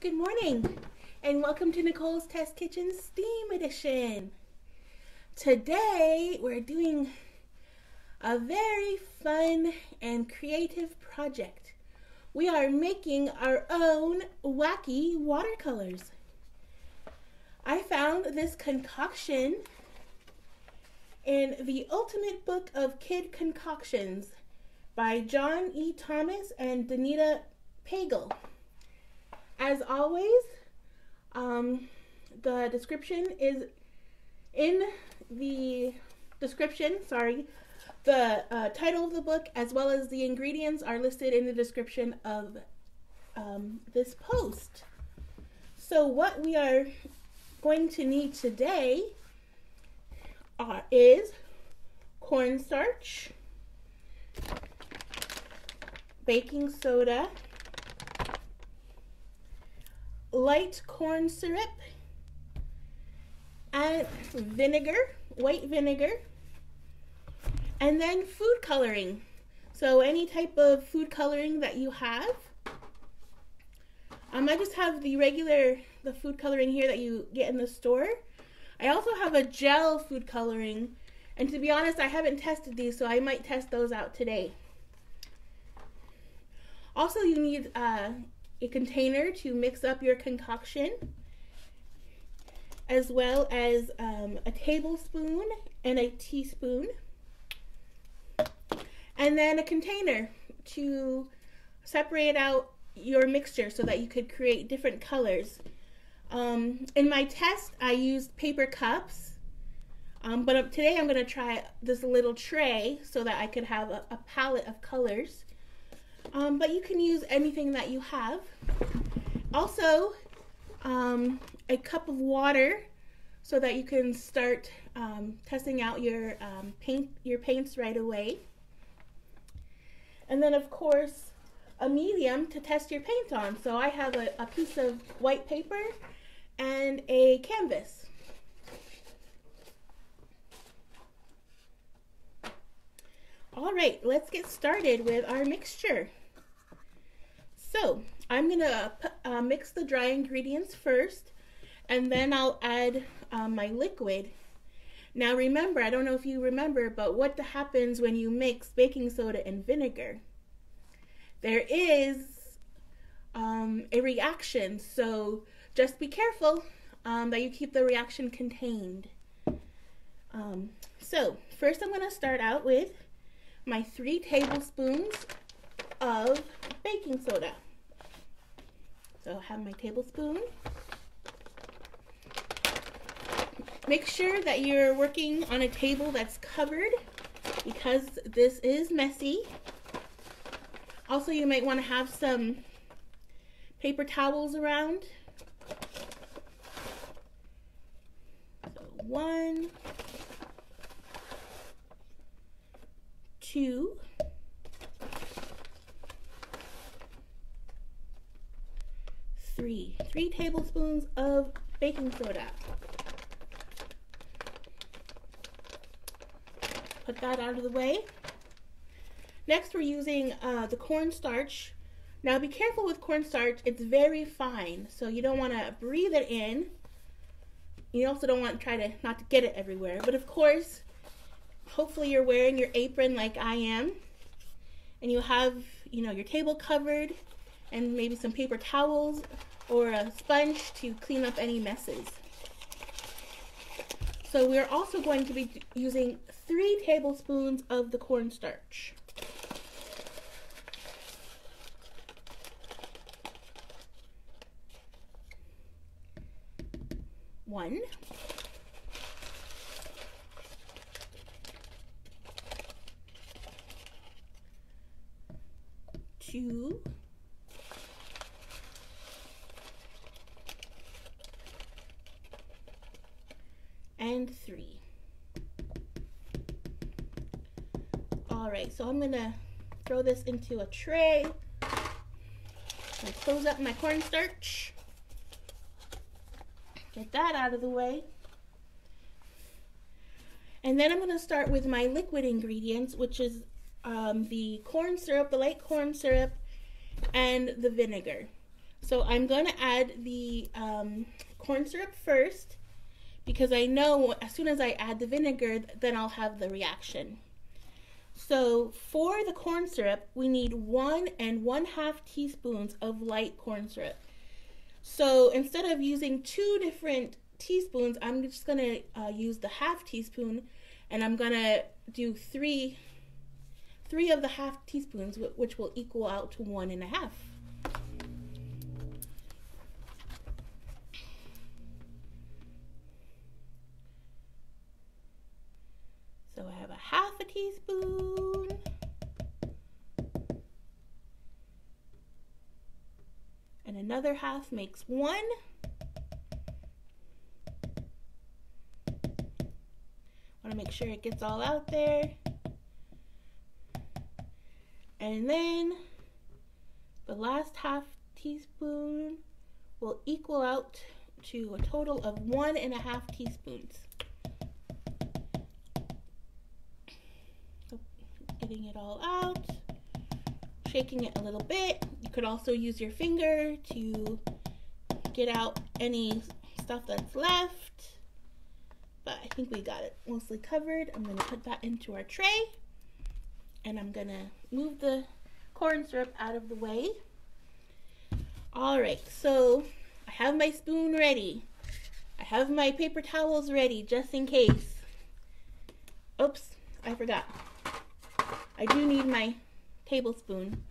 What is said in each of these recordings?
Good morning, and welcome to Nicole's Test Kitchen STEAM Edition. Today, we're doing a very fun and creative project. We are making our own wacky watercolors. I found this concoction in the Ultimate Book of Kid Concoctions by John E. Thomas and Danita Pagel. As always, um, the description is in the description, sorry. The uh, title of the book as well as the ingredients are listed in the description of um, this post. So what we are going to need today are, is cornstarch, baking soda, light corn syrup, and vinegar, white vinegar, and then food coloring. So any type of food coloring that you have. Um, I just have the regular, the food coloring here that you get in the store. I also have a gel food coloring. And to be honest, I haven't tested these, so I might test those out today. Also, you need uh, a container to mix up your concoction, as well as um, a tablespoon and a teaspoon, and then a container to separate out your mixture so that you could create different colors. Um, in my test, I used paper cups, um, but today I'm going to try this little tray so that I could have a, a palette of colors. Um, but you can use anything that you have. Also, um, a cup of water so that you can start um, testing out your um, paint your paints right away. And then of course, a medium to test your paint on. So I have a, a piece of white paper and a canvas. All right, let's get started with our mixture. So I'm gonna uh, mix the dry ingredients first and then I'll add uh, my liquid. Now remember, I don't know if you remember, but what happens when you mix baking soda and vinegar? There is um, a reaction, so just be careful um, that you keep the reaction contained. Um, so first I'm to start out with my three tablespoons of baking soda. So I have my tablespoon. Make sure that you're working on a table that's covered because this is messy. Also, you might want to have some paper towels around. So one, two, three. Three tablespoons of baking soda. Put that out of the way. Next, we're using uh, the cornstarch. Now, be careful with cornstarch. It's very fine, so you don't want to breathe it in. You also don't want to try to not to get it everywhere. But of course, hopefully you're wearing your apron like I am, and you have, you know, your table covered, and maybe some paper towels or a sponge to clean up any messes. So we're also going to be using three tablespoons of the cornstarch. One. Two. and three. All right, so I'm gonna throw this into a tray. and close up my cornstarch. Get that out of the way. And then I'm gonna start with my liquid ingredients, which is um, the corn syrup, the light corn syrup, and the vinegar. So I'm going to add the um, corn syrup first because I know as soon as I add the vinegar, then I'll have the reaction. So for the corn syrup, we need one and one half teaspoons of light corn syrup. So instead of using two different teaspoons, I'm just going to uh, use the half teaspoon and I'm going to do three, three of the half teaspoons, which will equal out to one and a half. So I have a half a teaspoon. And another half makes one. Want to make sure it gets all out there. And then the last half teaspoon will equal out to a total of one and a half teaspoons. getting it all out, shaking it a little bit. You could also use your finger to get out any stuff that's left. But I think we got it mostly covered. I'm to put that into our tray. And I'm going to move the corn syrup out of the way. All right, so I have my spoon ready. I have my paper towels ready just in case. Oops, I forgot. I do need my tablespoon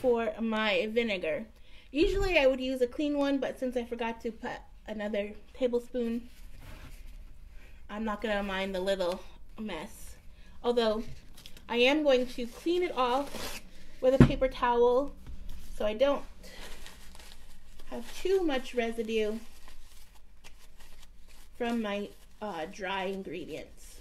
for my vinegar. Usually I would use a clean one, but since I forgot to put another tablespoon, I'm not to mind the little mess. Although I am going to clean it off with a paper towel so I don't have too much residue from my uh, dry ingredients.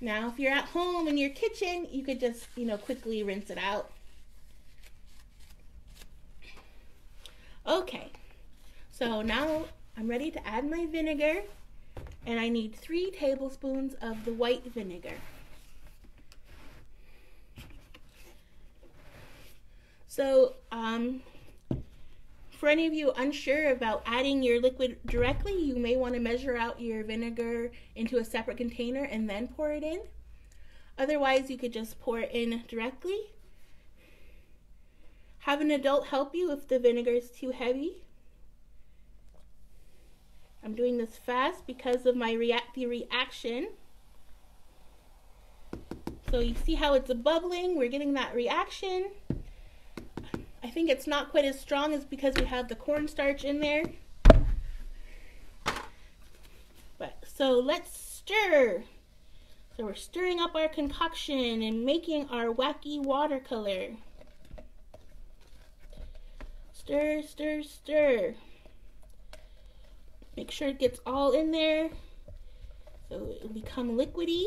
Now, if you're at home in your kitchen, you could just, you know, quickly rinse it out. Okay, so now I'm ready to add my vinegar, and I need three tablespoons of the white vinegar. So, um, for any of you unsure about adding your liquid directly, you may want to measure out your vinegar into a separate container and then pour it in. Otherwise, you could just pour it in directly. Have an adult help you if the vinegar is too heavy. I'm doing this fast because of my react the reaction. So you see how it's bubbling, we're getting that reaction. I think it's not quite as strong as because we have the cornstarch in there. But so let's stir. So we're stirring up our concoction and making our wacky watercolor. Stir, stir, stir. Make sure it gets all in there so it'll become liquidy.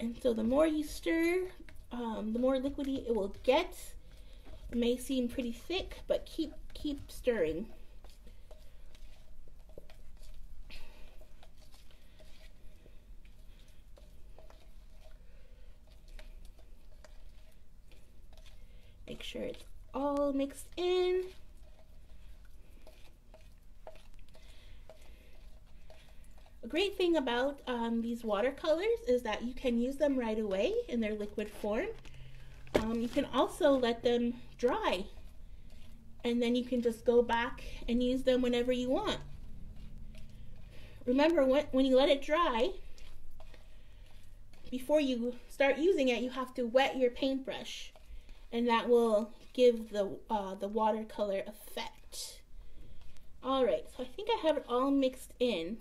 And so the more you stir, um, the more liquidy it will get. It may seem pretty thick, but keep keep stirring. Make sure it's all mixed in. A great thing about um, these watercolors is that you can use them right away in their liquid form. Um, you can also let them dry and then you can just go back and use them whenever you want. Remember, when, when you let it dry, before you start using it, you have to wet your paintbrush and that will give the, uh, the watercolor effect. Alright, so I think I have it all mixed in.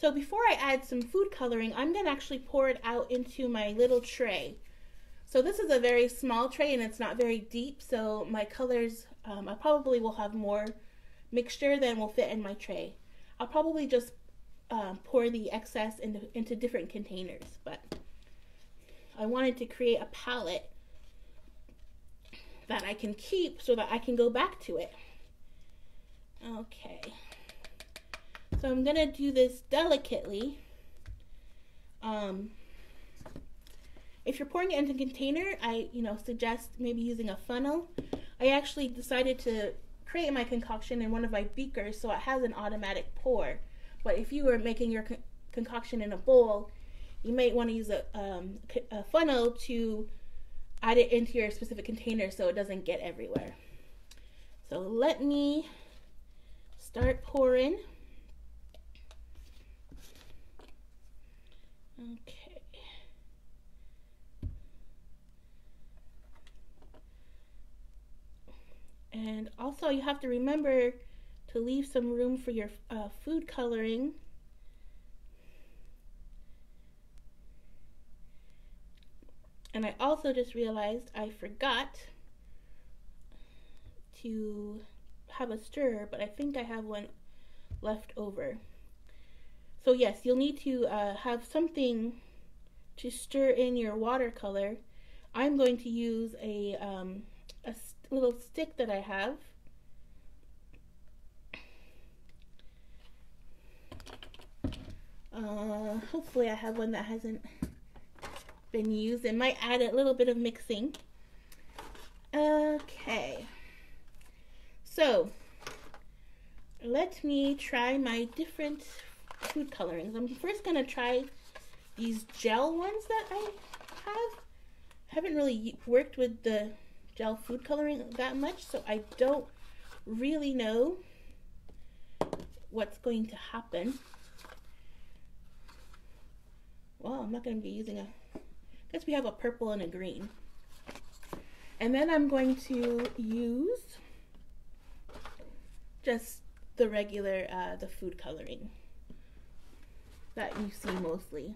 So before I add some food coloring, I'm going to actually pour it out into my little tray. So this is a very small tray and it's not very deep, so my colors, um, I probably will have more mixture than will fit in my tray. I'll probably just um, pour the excess into, into different containers, but I wanted to create a palette that I can keep so that I can go back to it. Okay. So I'm gonna do this delicately. Um, if you're pouring it into a container, I you know suggest maybe using a funnel. I actually decided to create my concoction in one of my beakers so it has an automatic pour. But if you were making your con- concoction in a bowl, you might want to use a, um, a funnel to add it into your specific container so it doesn't get everywhere. So let me start pouring. Okay. And also you have to remember to leave some room for your uh, food coloring. And I also just realized I forgot to have a stir, but I think I have one left over. So yes, you'll need to uh, have something to stir in your watercolor. I'm going to use a, um, a little stick that I have. Uh, hopefully I have one that hasn't been used. It might add a little bit of mixing. Okay. So, let me try my different food colorings. I'm first going to try these gel ones that I have. I haven't really worked with the gel food coloring that much, so I don't really know what's going to happen. Well, I'm not going to be using a, Guess we have a purple and a green. And then I'm going to use just the regular, uh, the food coloring that you see mostly.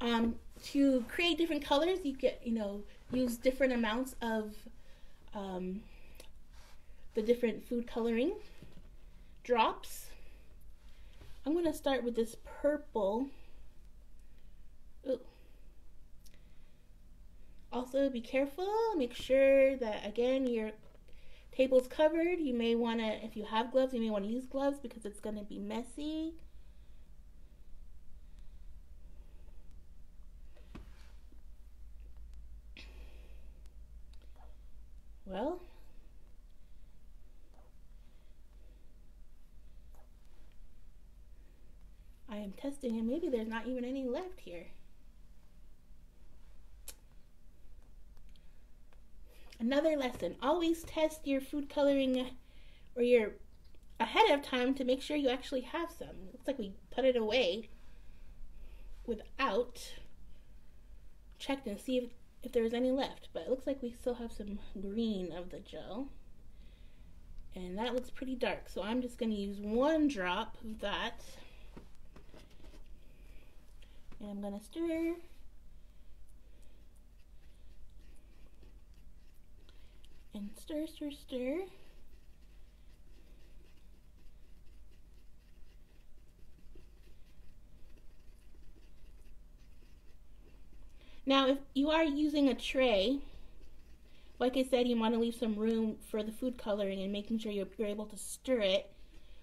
Um, to create different colors, you get, you know, use different amounts of um, the different food coloring drops. I'm going to start with this purple. Also, be careful. Make sure that, again, your table's covered. You may want to, if you have gloves, you may want to use gloves because it's going to be messy. Well, I am testing and maybe there's not even any left here. Another lesson, always test your food coloring uh, or your ahead of time to make sure you actually have some. Looks like we put it away without checked and see if, if there was any left. But it looks like we still have some green of the gel. And that looks pretty dark. So I'm just going to use one drop of that. And I'm going to stir. And stir, stir, stir. Now, if you are using a tray, like I said, you want to leave some room for the food coloring and making sure you're, able to stir it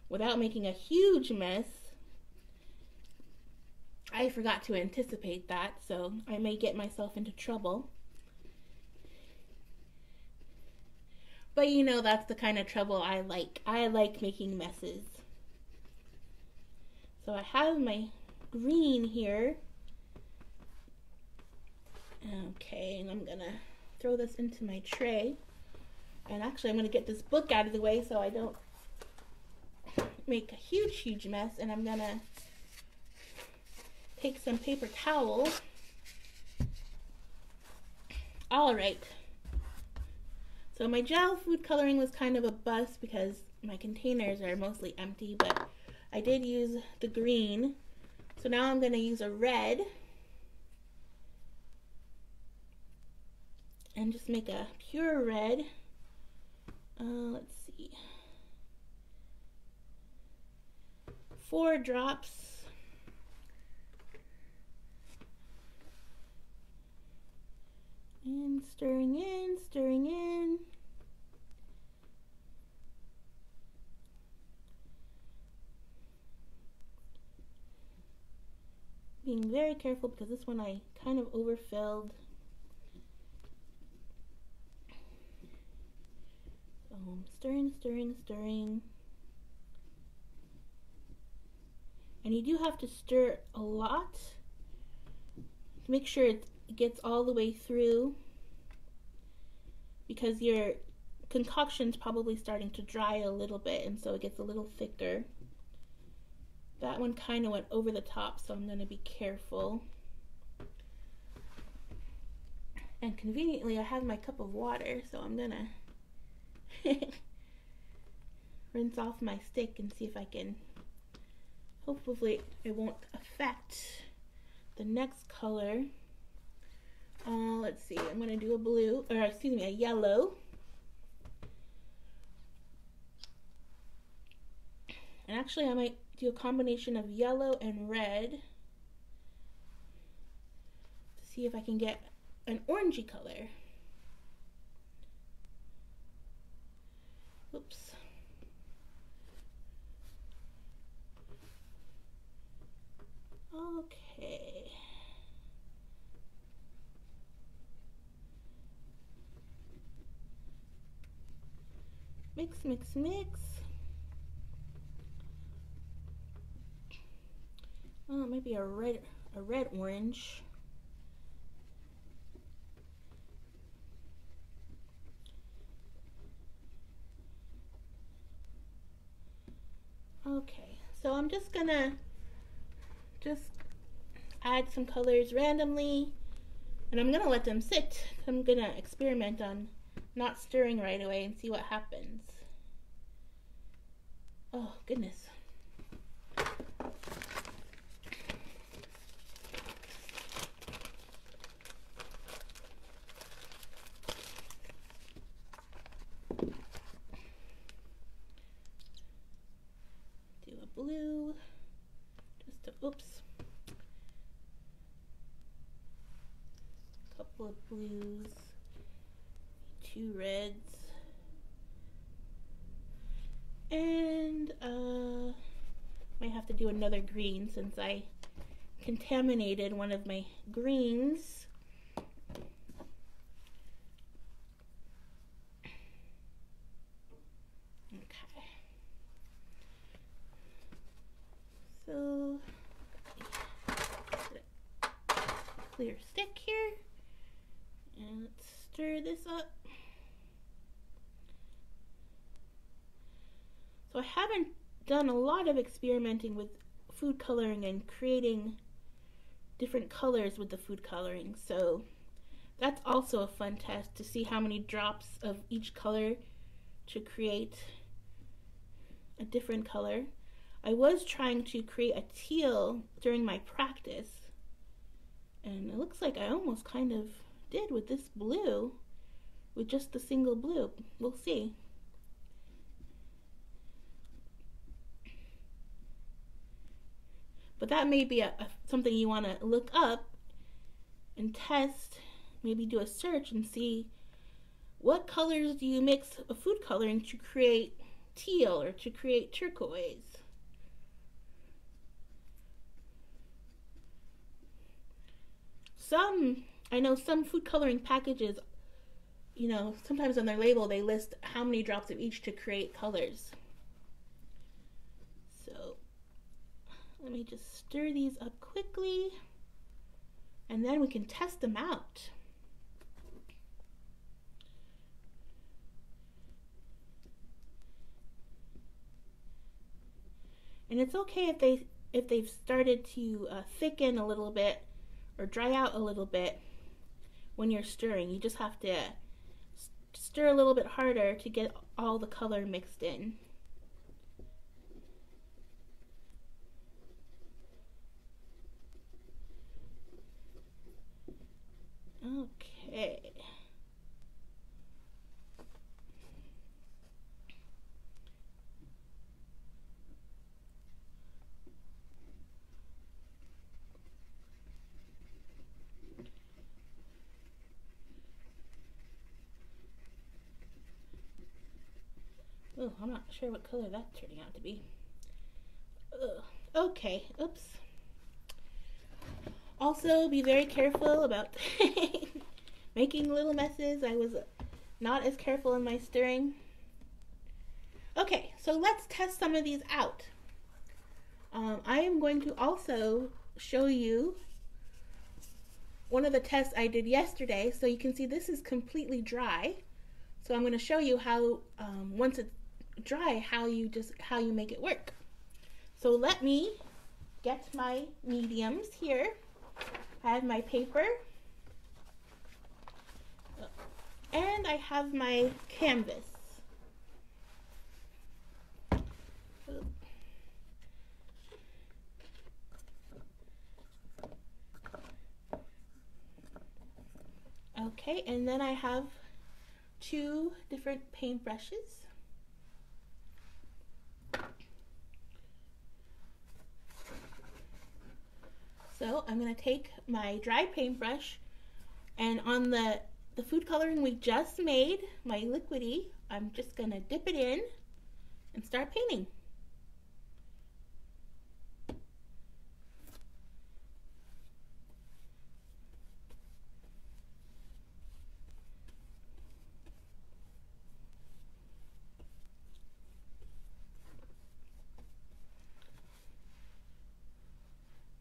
without making a huge mess. I forgot to anticipate that, so I may get myself into trouble. But you know, that's the kind of trouble I like. I like making messes. So I have my green here. Okay, and I'm gonna throw this into my tray. And actually, I'm gonna get this book out of the way so I don't make a huge, huge mess. And I'm gonna take some paper towel. All right. So my gel food coloring was kind of a bust because my containers are mostly empty, but I did use the green. So now I'm going to use a red and just make a pure red. Uh, let's see. Four drops. And stirring in, stirring in. being very careful because this one I kind of overfilled. So I'm stirring, stirring, stirring. And you do have to stir a lot to make sure it gets all the way through because your concoction's probably starting to dry a little bit and so it gets a little thicker. That one kind of went over the top so I'm going to be careful. And conveniently I have my cup of water so I'm going to rinse off my stick and see if I can hopefully it won't affect the next color. Uh, let's see, I'm going to do a blue, or excuse me, a yellow. And actually I might do a combination of yellow and red to see if I can get an orangey color. Oops. Okay. Mix, mix, mix. Oh, maybe a red, a red orange. Okay, so I'm just gonna just add some colors randomly and I'm gonna let them sit. I'm gonna experiment on not stirring right away and see what happens. Oh goodness. Do a blue oops, couple of blues, two reds, and uh, might have to do another green since I contaminated one of my greens. Okay. So clear stick here. And let's stir this up. So I haven't done a lot of experimenting with food coloring and creating different colors with the food coloring. So that's also a fun test to see how many drops of each color to create a different color. I was trying to create a teal during my practice and it looks like I almost kind of did with this blue, with just the single blue. We'll see. But that may be a, a something you want to look up and test, maybe do a search and see what colors do you mix a food coloring to create teal or to create turquoise. some I know some food coloring packages, you know, sometimes on their label they list how many drops of each to create colors. So let me just stir these up quickly and then we can test them out. And it's okay if they if they've started to uh, thicken a little bit or dry out a little bit when you're stirring. You just have to stir a little bit harder to get all the color mixed in. Okay. Oh, I'm not sure what color that's turning out to be. Ugh. Okay, oops. Also, be very careful about making little messes. I was not as careful in my stirring. Okay, so let's test some of these out. Um, I am going to also show you one of the tests I did yesterday. So you can see this is completely dry. So I'm going to show you how, um, once it's dry, how you just, how you make it work. So let me get my mediums here. I have my paper. And I have my canvas. Okay, and then I have two different paintbrushes. So I'm going to take my dry paintbrush and on the, the food coloring we just made, my liquidy, I'm just going to dip it in and start painting.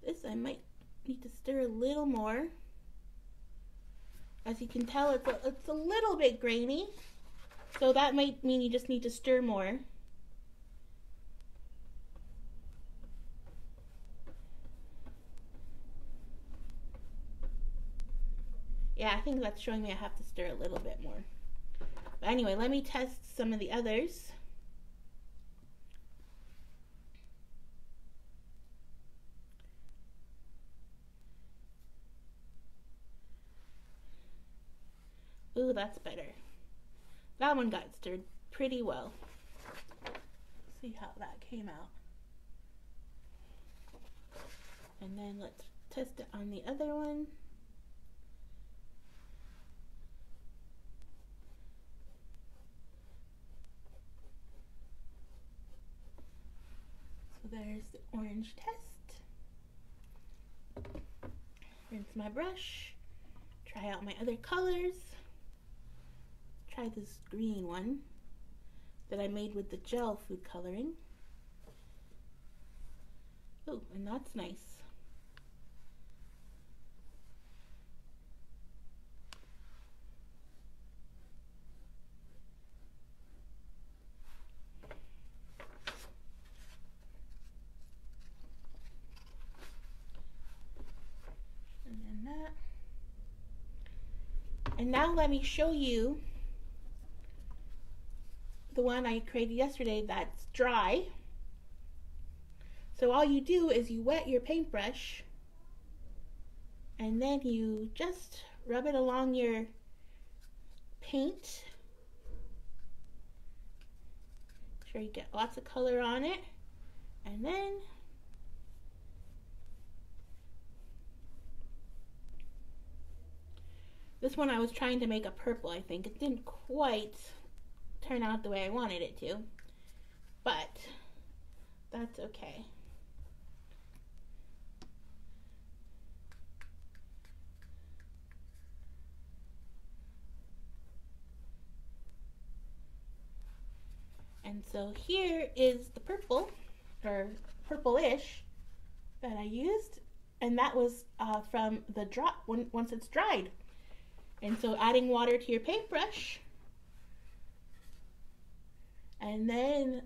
This I might need to stir a little more. As you can tell, it's a, it's a little bit grainy. So that might mean you just need to stir more. Yeah, I think that's showing me I have to stir a little bit more. But anyway, let me test some of the others. That's better. That one got stirred pretty well. See how that came out. And then let's test it on the other one. So there's the orange test. Rinse my brush. Try out my other colors try this green one that I made with the gel food coloring. Oh, and that's nice. And then that. And now let me show you the one I created yesterday that's dry. So all you do is you wet your paintbrush and then you just rub it along your paint. Make sure you get lots of color on it. And then this one I was trying to make a purple, I think. It didn't quite turn out the way I wanted it to. But that's okay. And so here is the purple, or purplish, that I used. And that was uh, from the drop when, once it's dried. And so adding water to your paintbrush and then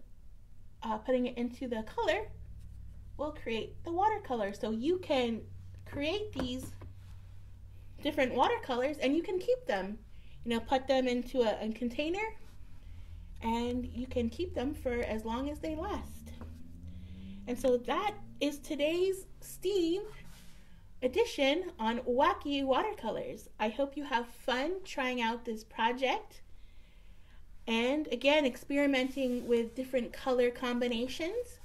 uh, putting it into the color will create the watercolor. So you can create these different watercolors and you can keep them. You know, put them into a, a container and you can keep them for as long as they last. And so that is today's STEAM edition on wacky watercolors. I hope you have fun trying out this project and again experimenting with different color combinations.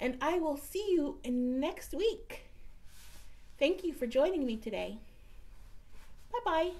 And I will see you next week. Thank you for joining me today. Bye bye.